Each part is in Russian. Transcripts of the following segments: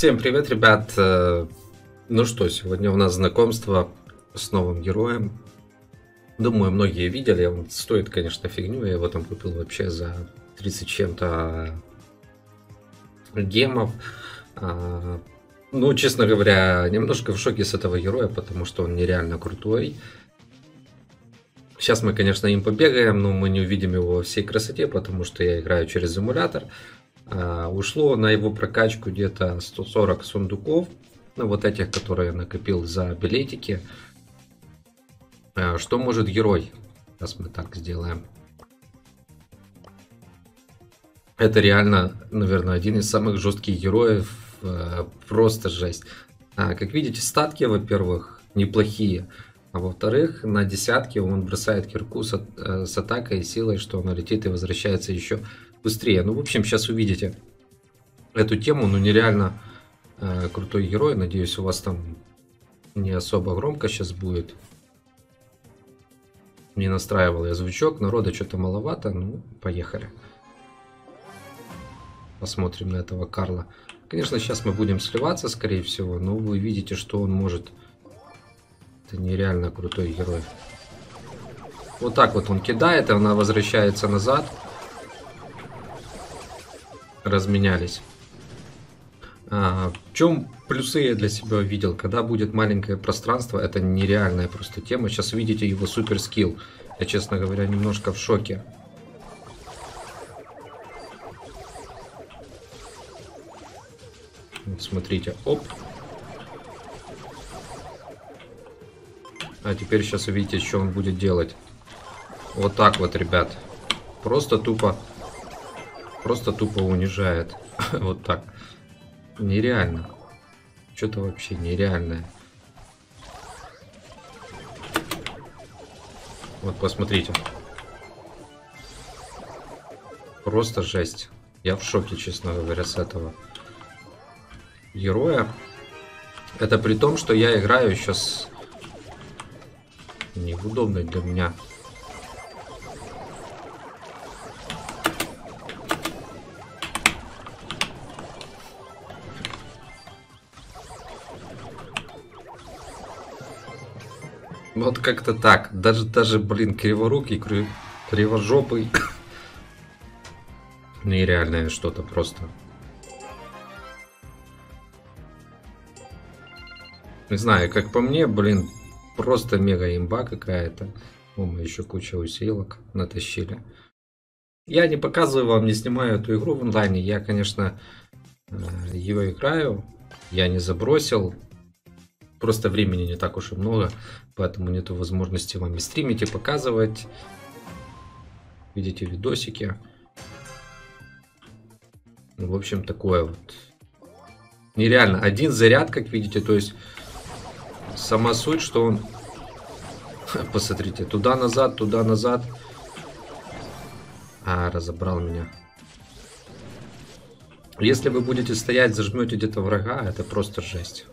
Всем привет, ребят. Э, ну что, сегодня у нас знакомство с новым героем. Думаю, многие видели. Он стоит, конечно, фигню. Я его там купил вообще за 30 чем-то гемов. А, ну, честно говоря, немножко в шоке с этого героя, потому что он нереально крутой. Сейчас мы, конечно, им побегаем, но мы не увидим его во всей красоте, потому что я играю через эмулятор. А, ушло на его прокачку где-то 140 сундуков. Ну, вот этих, которые я накопил за билетики. А, что может герой? Сейчас мы так сделаем. Это реально, наверное, один из самых жестких героев. А, просто жесть. Как видите, статки, во-первых, неплохие. А во-вторых, на десятке он бросает кирку э, с атакой и силой, что она летит и возвращается еще быстрее. Ну, в общем, сейчас увидите эту тему. Ну, нереально э, крутой герой. Надеюсь, у вас там не особо громко сейчас будет. Не настраивал я звучок. Народа что-то маловато. Ну, поехали. Посмотрим на этого Карла. Конечно, сейчас мы будем сливаться, скорее всего. Но вы видите, что он может... Это нереально крутой герой. Вот так вот он кидает, и она возвращается назад разменялись. А, в чем плюсы я для себя увидел? Когда будет маленькое пространство, это нереальная просто тема. Сейчас видите его супер скилл. Я, честно говоря, немножко в шоке. Смотрите, оп. А теперь сейчас увидите, что он будет делать. Вот так вот, ребят. Просто тупо Просто тупо унижает. вот так. Нереально. Что-то вообще нереальное. Вот посмотрите. Просто жесть. Я в шоке, честно говоря, с этого героя. Это при том, что я играю сейчас не в удобной для меня Вот как-то так. Даже, даже, блин, криворукий, кривожопый. Нереальное что-то просто. Не знаю, как по мне, блин, просто мега имба какая-то. О, мы еще куча усилок натащили. Я не показываю вам, не снимаю эту игру в онлайне. Я, конечно, э, ее играю. Я не забросил. Просто времени не так уж и много, поэтому нету возможности вам и стримить, и показывать. Видите видосики. В общем, такое вот. Нереально. Один заряд, как видите, то есть сама суть, что он... Посмотрите, туда-назад, туда-назад. А, разобрал меня. Если вы будете стоять, зажмете где-то врага, это просто жесть.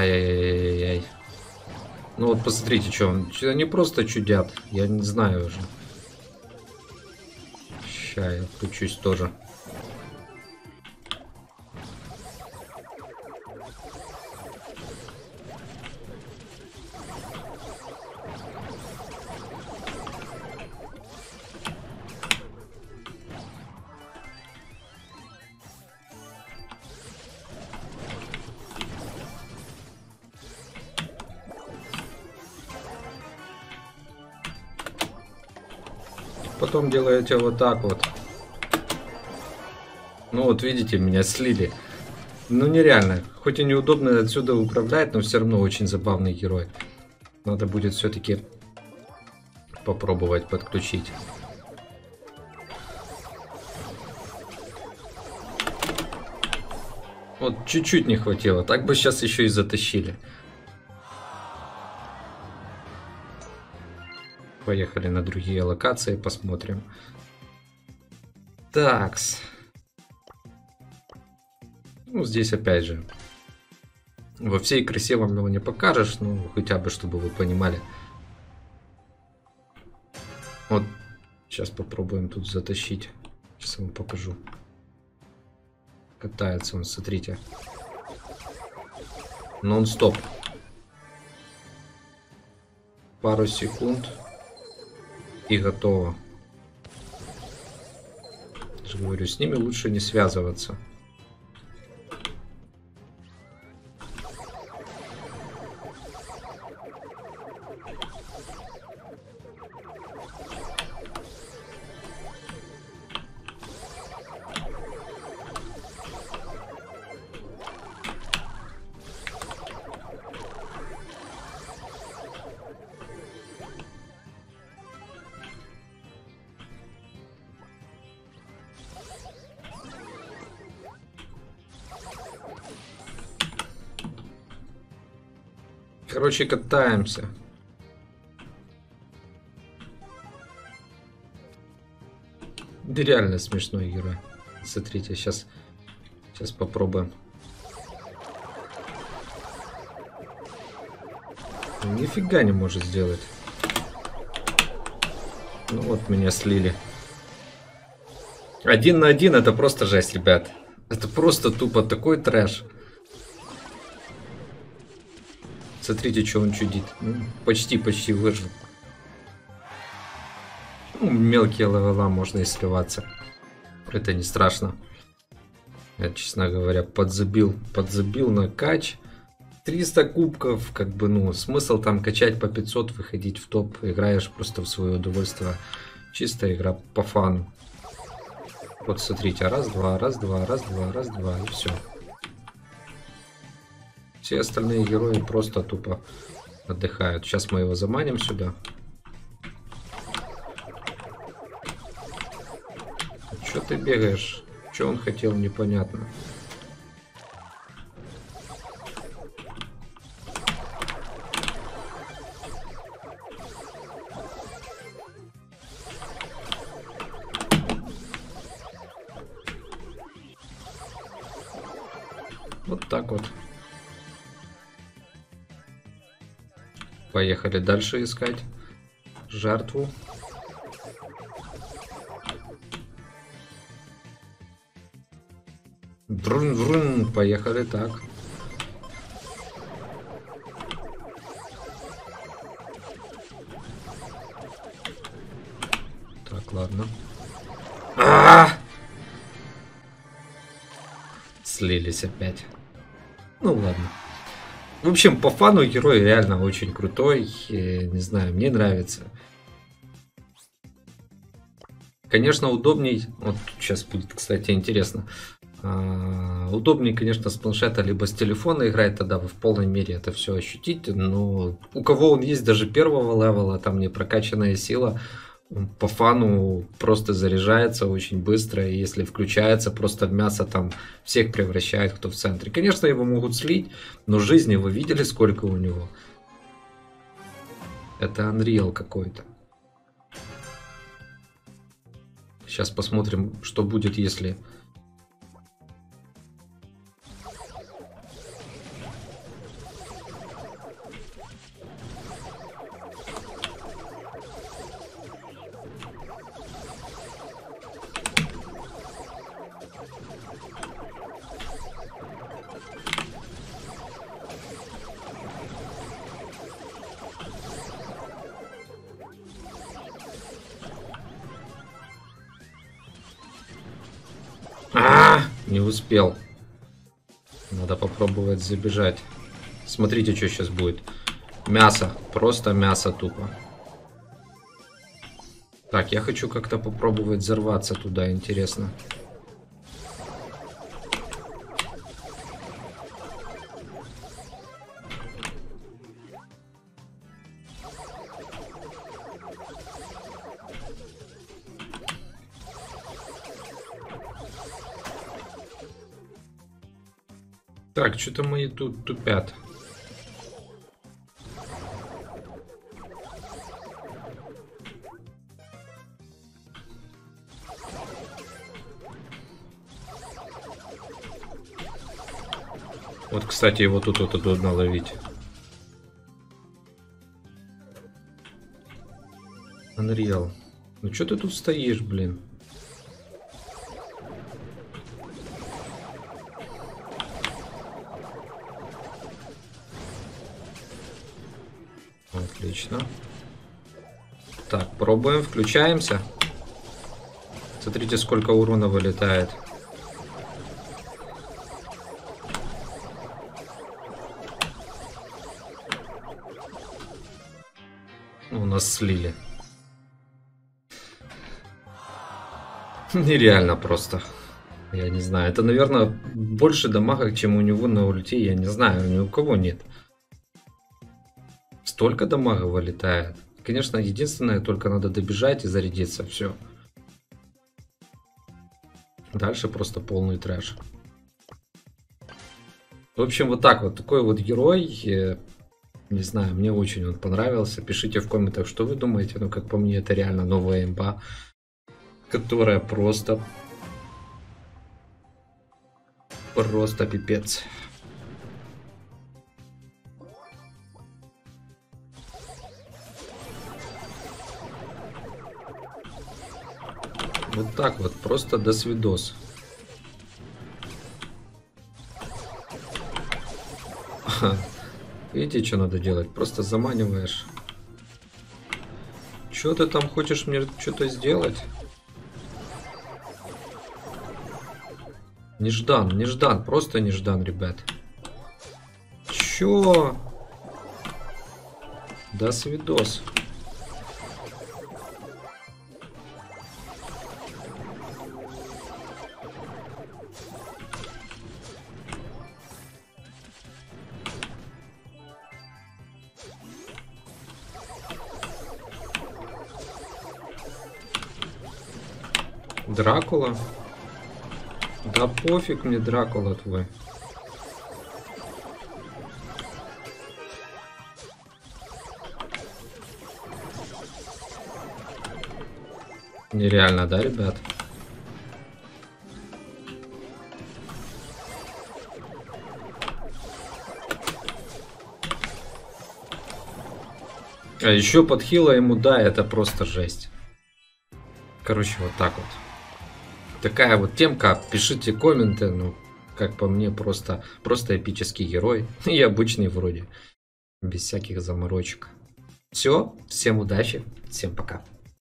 Ай-яй-яй-яй. Ну вот посмотрите, что он. Они просто чудят. Я не знаю уже. Ща я включусь тоже. Потом делаете вот так вот. Ну вот видите, меня слили. Ну нереально. Хоть и неудобно отсюда управлять, но все равно очень забавный герой. Надо будет все-таки попробовать подключить. Вот чуть-чуть не хватило. Так бы сейчас еще и затащили. Поехали на другие локации, посмотрим. Такс. Ну, здесь опять же, во всей красе вам его не покажешь, ну, хотя бы, чтобы вы понимали. Вот, сейчас попробуем тут затащить. Сейчас вам покажу. Катается он, смотрите. Нон-стоп. Пару секунд. И готово. Я говорю, с ними лучше не связываться. Короче, катаемся. Да реально смешной герой. Смотрите, сейчас, сейчас попробуем. Нифига не может сделать. Ну вот меня слили. Один на один это просто жесть, ребят. Это просто тупо такой трэш. Смотрите, что он чудит. Ну, почти-почти выжил. Ну, мелкие левела можно и сливаться. Это не страшно. Я, честно говоря, подзабил, подзабил на кач. 300 кубков, как бы, ну, смысл там качать по 500, выходить в топ. Играешь просто в свое удовольствие. Чистая игра по фану. Вот смотрите, раз-два, раз-два, раз-два, раз-два, и все. Все остальные герои просто тупо отдыхают. Сейчас мы его заманим сюда. Что ты бегаешь? Что он хотел, непонятно. Поехали дальше искать жертву. Брун-брун, поехали так. Так, ладно. А -а -а! Слились опять. Ну ладно. В общем, по фану герой реально очень крутой. Не знаю, мне нравится. Конечно, удобней. Вот сейчас будет, кстати, интересно. А, удобнее, конечно, с планшета либо с телефона играть, тогда вы в полной мере это все ощутите. Но у кого он есть даже первого левела, там не прокачанная сила, по фану просто заряжается очень быстро, и если включается, просто мясо там всех превращает, кто в центре. Конечно, его могут слить, но жизни вы видели, сколько у него? Это Unreal какой-то. Сейчас посмотрим, что будет, если Не успел. Надо попробовать забежать. Смотрите, что сейчас будет. Мясо. Просто мясо тупо. Так, я хочу как-то попробовать взорваться туда, интересно. Так, что-то мои тут тупят. Вот, кстати, его тут вот удобно ловить. Unreal. Ну что ты тут стоишь, блин? Отлично. Так, пробуем, включаемся. Смотрите, сколько урона вылетает. У нас слили. Нереально просто. Я не знаю. Это, наверное, больше дамага, чем у него на ульте. Я не знаю, ни у кого нет. Столько дамага вылетает. Конечно, единственное, только надо добежать и зарядиться. Все. Дальше просто полный трэш. В общем, вот так вот. Такой вот герой. Не знаю, мне очень он понравился. Пишите в комментах, что вы думаете. Ну, как по мне, это реально новая имба которая просто... Просто пипец. Вот так вот, просто до свидос. Видите, что надо делать? Просто заманиваешь. Что ты там хочешь мне что-то сделать? Неждан, неждан, просто неждан, ребят. Чё? Да свидос. Дракула. Да пофиг мне Дракула твой. Нереально, да, ребят? А еще подхила ему, да, это просто жесть. Короче, вот так вот такая вот темка. Пишите комменты, ну, как по мне, просто, просто эпический герой. И обычный вроде. Без всяких заморочек. Все, всем удачи, всем пока.